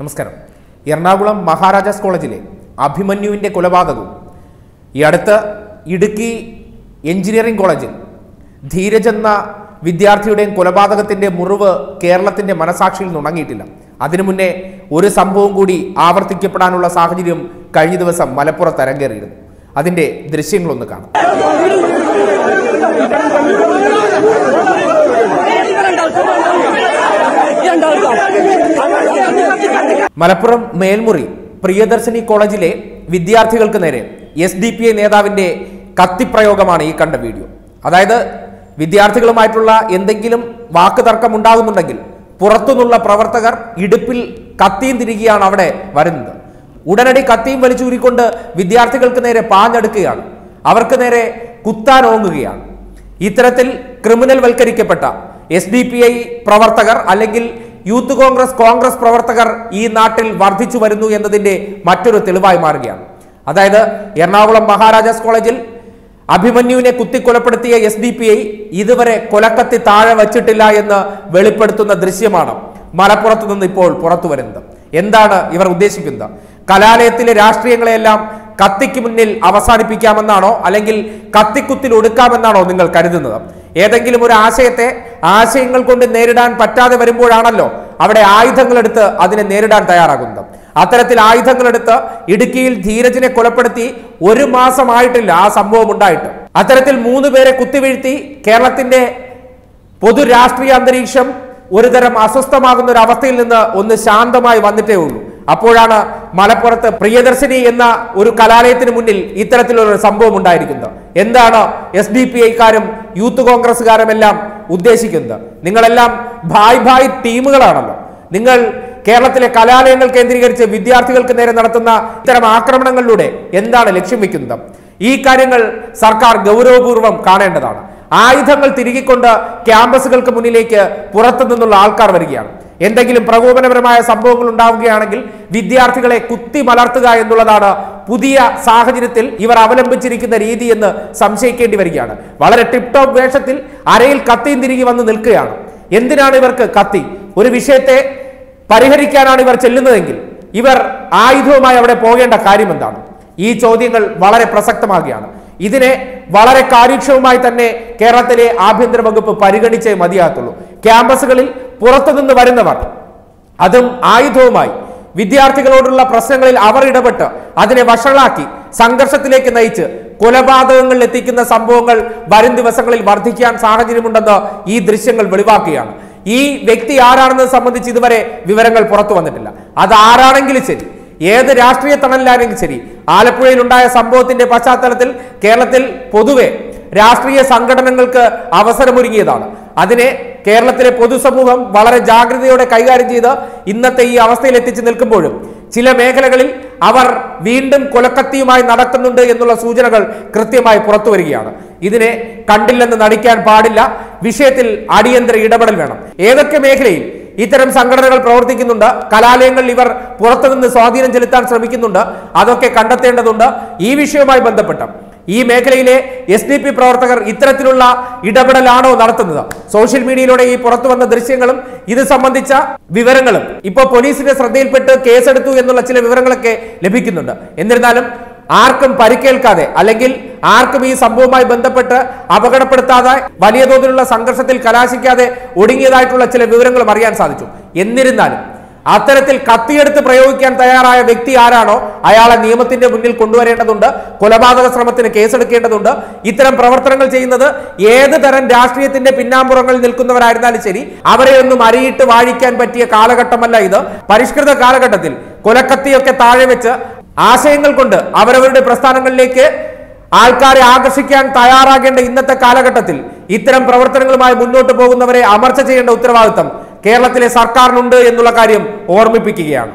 നമസ്കാരം. എറണാകുളം മഹാരാജാസ് കോളേജിലെ അഭിമന്യുവിന്റെ കൊലപാതകവും ഈ അടുത്ത് ഇടുക്കി എഞ്ചിനീയറിംഗ് കോളേജിൽ ധീരജ് എന്ന വിദ്യാർത്ഥിയുടെയും കൊലപാതകത്തിന്റെ മുറിവ് കേരളത്തിന്റെ മനസാക്ഷിയിൽ നുണങ്ങിയിട്ടില്ല അതിനു മുന്നേ ഒരു സംഭവം കൂടി ആവർത്തിക്കപ്പെടാനുള്ള സാഹചര്യം കഴിഞ്ഞ ദിവസം മലപ്പുറത്ത് അരങ്ങേറിയിരുന്നു. അതിന്റെ ദൃശ്യങ്ങളൊന്ന് കാണാം. മലപ്പുറം മേൽമുറി പ്രിയദർശിനി കോളേജിലെ വിദ്യാർത്ഥികൾക്ക് നേരെ എസ് ഡി പി ഐ നേതാവിന്റെ കത്തിപ്രയോഗമാണ് ഈ കണ്ട വീഡിയോ. അതായത് വിദ്യാർത്ഥികളുമായിട്ടുള്ള എന്തെങ്കിലും വാക്കുതർക്കം ഉണ്ടാകുന്നുണ്ടെങ്കിൽ പുറത്തുനിന്നുള്ള പ്രവർത്തകർ ഇടുപ്പിൽ കത്തിയും തിരികെയാണ് അവിടെ വരുന്നത്. ഉടനടി കത്തിയും വലിച്ചൂരിക്കൊണ്ട് വിദ്യാർത്ഥികൾക്ക് നേരെ പാഞ്ഞെടുക്കുകയാണ്. അവർക്ക് നേരെ കുത്താൻ ഓങ്ങുകയാണ്. ഇത്തരത്തിൽ ക്രിമിനൽ വൽക്കരിക്കപ്പെട്ട എസ് ഡി പി ഐ പ്രവർത്തകർ അല്ലെങ്കിൽ യൂത്ത് കോൺഗ്രസ് കോൺഗ്രസ് പ്രവർത്തകർ ഈ നാട്ടിൽ വർദ്ധിച്ചു വരുന്നു എന്നതിന്റെ മറ്റൊരു തെളിവായി മാറുകയാണ്. അതായത് എറണാകുളം മഹാരാജാസ് കോളേജിൽ അഭിമന്യുവിനെ കുത്തിക്കൊലപ്പെടുത്തിയ എസ് ഡി പി ഐ ഇതുവരെ കൊലക്കത്തി താഴെ വച്ചിട്ടില്ല എന്ന് വെളിപ്പെടുത്തുന്ന ദൃശ്യമാണ് മലപ്പുറത്ത് നിന്ന് ഇപ്പോൾ പുറത്തു വരുന്നത്. എന്താണ് ഇവർ ഉദ്ദേശിക്കുന്നത്? കലാലയത്തിലെ രാഷ്ട്രീയങ്ങളെയെല്ലാം കത്തിക്ക് മുന്നിൽ അവസാനിപ്പിക്കാമെന്നാണോ അല്ലെങ്കിൽ കത്തിക്കുത്തിൽ ഒടുക്കാമെന്നാണോ നിങ്ങൾ കരുതുന്നത്? ഏതെങ്കിലും ഒരു ആശയത്തെ ആശയങ്ങൾ കൊണ്ട് നേരിടാൻ പറ്റാതെ വരുമ്പോഴാണല്ലോ അവിടെ ആയുധങ്ങളെടുത്ത് അതിനെ നേരിടാൻ തയ്യാറാകുന്നത്. അത്തരത്തിൽ ആയുധങ്ങളെടുത്ത് ഇടുക്കിയിൽ ധീരജിനെ കൊലപ്പെടുത്തി ഒരു മാസമായിട്ടില്ല ആ സംഭവം ഉണ്ടായിട്ട്. അത്തരത്തിൽ മൂന്ന് പേരെ കുത്തിവീഴ്ത്തി കേരളത്തിന്റെ പൊതു രാഷ്ട്രീയ അന്തരീക്ഷം ഒരുതരം അസ്വസ്ഥമാകുന്ന ഒരു അവസ്ഥയിൽ നിന്ന് ഒന്ന് ശാന്തമായി വന്നിട്ടേ ഉള്ളൂ. അപ്പോഴാണ് മലപ്പുറത്ത് പ്രിയദർശിനി എന്ന ഒരു കലാലയത്തിന് മുന്നിൽ ഇത്തരത്തിലൊരു സംഭവം ഉണ്ടായിരിക്കുന്നത്. എന്താണ് എസ് ഡി പി ഐക്കാരും യൂത്ത് കോൺഗ്രസ്സുകാരുമെല്ലാം ഉദ്ദേശിക്കുന്നത്? നിങ്ങളെല്ലാം ഭായ് ഭായ് ടീമുകളാണല്ലോ. നിങ്ങൾ കേരളത്തിലെ കലാലയങ്ങൾ കേന്ദ്രീകരിച്ച് വിദ്യാർത്ഥികൾക്ക് നേരെ നടത്തുന്ന ഇത്തരം ആക്രമണങ്ങളിലൂടെ എന്താണ് ലക്ഷ്യം വെക്കുന്നത്? ഈ കാര്യങ്ങൾ സർക്കാർ ഗൗരവപൂർവം കാണേണ്ടതാണ്. ആയുധങ്ങൾ തിരികെക്കൊണ്ട് ക്യാമ്പസുകൾക്ക് മുന്നിലേക്ക് പുറത്തു നിന്നുള്ള ആൾക്കാർ വരികയാണ്. എന്തെങ്കിലും പ്രകോപനപരമായ സംഭവങ്ങൾ ഉണ്ടാവുകയാണെങ്കിൽ വിദ്യാർത്ഥികളെ കുത്തി മലർത്തുക എന്നുള്ളതാണ് പുതിയ സാഹചര്യത്തിൽ ഇവർ അവലംബിച്ചിരിക്കുന്ന രീതി എന്ന് സംശയിക്കേണ്ടി വരികയാണ്. വളരെ ടിപ് ടോപ്പ് വേഷത്തിൽ അരയിൽ കത്തിയും തിരികെ വന്ന് നിൽക്കുകയാണ്. എന്തിനാണ് ഇവർക്ക് കത്തി? ഒരു വിഷയത്തെ പരിഹരിക്കാനാണ് ഇവർ ചെല്ലുന്നതെങ്കിൽ ഇവർ ആയുധവുമായി അവിടെ പോകേണ്ട കാര്യം എന്താണ്? ഈ ചോദ്യങ്ങൾ വളരെ പ്രസക്തമാകുകയാണ്. ഇതിനെ വളരെ കാര്യക്ഷമമായി തന്നെ കേരളത്തിലെ ആഭ്യന്തര വകുപ്പ് പരിഗണിച്ചേ മതിയാകത്തുള്ളൂ. ക്യാമ്പസുകളിൽ പുറത്തുനിന്ന് വരുന്നവർ. അതും ആയുധവുമായി. വിദ്യാർത്ഥികളോടുള്ള പ്രശ്നങ്ങളിൽ അവർ ഇടപെട്ട് അതിനെ വഷളാക്കി സംഘർഷത്തിലേക്ക് നയിച്ച് കൊലപാതകങ്ങളിൽ എത്തിക്കുന്ന സംഭവങ്ങൾ വരും ദിവസങ്ങളിൽ വർദ്ധിക്കാൻ സാഹചര്യമുണ്ടെന്ന് ഈ ദൃശ്യങ്ങൾ വെളിവാക്കുകയാണ്. ഈ വ്യക്തി ആരാണെന്നത് സംബന്ധിച്ച് ഇതുവരെ വിവരങ്ങൾ പുറത്തു വന്നിട്ടില്ല. അത് ആരാണെങ്കിലും ശരി ഏത് രാഷ്ട്രീയ തണലിലാണെങ്കിലും ശരി ആലപ്പുഴയിൽ ഉണ്ടായ സംഭവത്തിന്റെ പശ്ചാത്തലത്തിൽ കേരളത്തിൽ പൊതുവെ രാഷ്ട്രീയ സംഘടനകൾക്ക് അവസരമൊരുങ്ങിയതാണ്. അതിനെ കേരളത്തിലെ പൊതുസമൂഹം വളരെ ജാഗ്രതയോടെ കൈകാര്യം ചെയ്ത് ഇന്നത്തെ ഈ അവസ്ഥയിൽ എത്തിച്ചു നിൽക്കുമ്പോഴും ചില മേഖലകളിൽ അവർ വീണ്ടും കൊലക്കത്തിയുമായി നടക്കുന്നുണ്ട് എന്നുള്ള സൂചനകൾ കൃത്യമായി പുറത്തു വരികയാണ്. ഇതിനെ കണ്ടില്ലെന്ന് നടിക്കാൻ പാടില്ല. വിഷയത്തിൽ അടിയന്തര ഇടപെടൽ വേണം. ഏതൊക്കെ മേഖലയിൽ ഇത്തരം സംഘടനകൾ പ്രവർത്തിക്കുന്നുണ്ട് കലാലയങ്ങളിൽ ഇവർ പുറത്തുനിന്ന് സ്വാധീനം ചെലുത്താൻ ശ്രമിക്കുന്നുണ്ട് അതൊക്കെ കണ്ടെത്തേണ്ടതുണ്ട്. ഈ വിഷയവുമായി ബന്ധപ്പെട്ട് ഈ മേഖലയിലെ എസ് ഡി പി പ്രവർത്തകർ ഇത്തരത്തിലുള്ള ഇടപെടലാണോ നടത്തുന്നത്? സോഷ്യൽ മീഡിയയിലൂടെ ഈ പുറത്തു വന്ന ദൃശ്യങ്ങളും ഇത് സംബന്ധിച്ച വിവരങ്ങളും ഇപ്പോൾ പോലീസിന്റെ ശ്രദ്ധയിൽപ്പെട്ട് കേസെടുത്തു എന്നുള്ള ചില വിവരങ്ങളൊക്കെ ലഭിക്കുന്നുണ്ട്. എന്നിരുന്നാലും ആർക്കും പരിക്കേൽക്കാതെ അല്ലെങ്കിൽ ആർക്കും ഈ സംഭവവുമായി ബന്ധപ്പെട്ട് അപകടപ്പെടുത്താതെ വലിയ തോതിലുള്ള സംഘർഷത്തിൽ കലാശിക്കാതെ ഒടുങ്ങിയതായിട്ടുള്ള ചില വിവരങ്ങളും അറിയാൻ സാധിച്ചു. എന്നിരുന്നാലും അത്തരത്തിൽ കത്തിയെടുത്ത് പ്രയോഗിക്കാൻ തയ്യാറായ വ്യക്തി ആരാണോ അയാളെ നിയമത്തിന്റെ മുന്നിൽ കൊണ്ടുവരേണ്ടതുണ്ട് കൊലപാതക ശ്രമത്തിന് കേസെടുക്കേണ്ടതുണ്ട്. ഇത്തരം പ്രവർത്തനങ്ങൾ ചെയ്യുന്നത് ഏത് തരം രാഷ്ട്രീയത്തിന്റെ പിന്നാമ്പുറങ്ങളിൽ നിൽക്കുന്നവരായിരുന്നാലും ശരി അവരെ ഒന്നും അരിയിട്ട് വാഴിക്കാൻ പറ്റിയ കാലഘട്ടമല്ല ഇത്. പരിഷ്കൃത കാലഘട്ടത്തിൽ കൊലക്കത്തിയൊക്കെ താഴെ വെച്ച് ആശയങ്ങൾ കൊണ്ട് അവരവരുടെ പ്രസ്ഥാനങ്ങളിലേക്ക് ആൾക്കാരെ ആകർഷിക്കാൻ തയ്യാറാകേണ്ട ഇന്നത്തെ കാലഘട്ടത്തിൽ ഇത്തരം പ്രവർത്തനങ്ങളുമായി മുന്നോട്ട് പോകുന്നവരെ അമർച്ച ചെയ്യേണ്ട ഉത്തരവാദിത്തം കേരളത്തിലെ സർക്കാരിനുണ്ട് എന്നുള്ള കാര്യം ഓർമ്മിപ്പിക്കുകയാണ്.